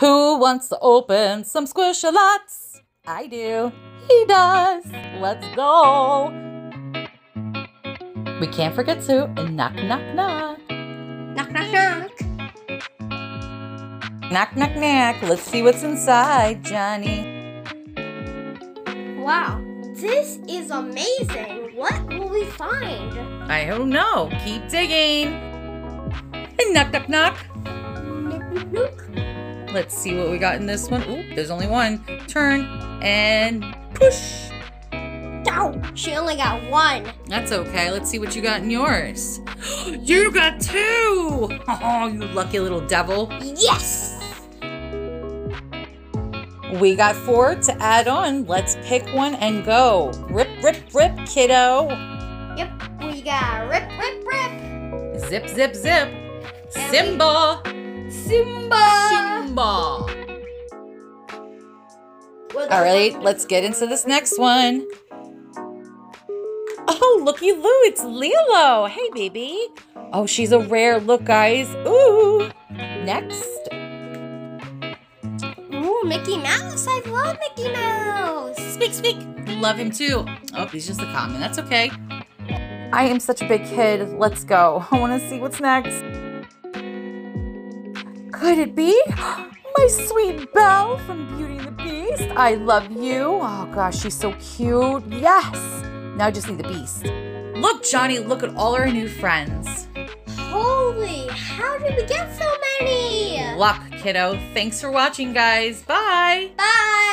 Who wants to open some squishalots? I do. He does. Let's go. We can't forget to knock, knock, knock. Knock, knock, knock. Knock, knock, knock. Let's see what's inside, Johnny. Wow, this is amazing. What will we find? I don't know. Keep digging. And knock, knock, knock. Let's see what we got in this one. Ooh, there's only one. Turn and push. Ow, she only got one. That's okay. Let's see what you got in yours. you got two. Oh, you lucky little devil. Yes! We got four to add on. Let's pick one and go. Rip, rip, rip, kiddo. Yep, we got rip, rip, rip. Zip, zip, zip. Simba. Simba! Simba. Well, All right, let's get into this next one. Oh, looky Lou, it's Lilo. Hey, baby. Oh, she's a rare. Look, guys. Ooh. Next. Ooh, Mickey Mouse. I love Mickey Mouse. Speak, speak. Love him too. Oh, he's just a common. That's okay. I am such a big kid. Let's go. I want to see what's next. Could it be my sweet Belle from Beauty and the Beast? I love you. Oh gosh, she's so cute. Yes. Now I just need the Beast. Look, Johnny, look at all our new friends. Holy, how did we get so many? Luck, kiddo. Thanks for watching, guys. Bye. Bye.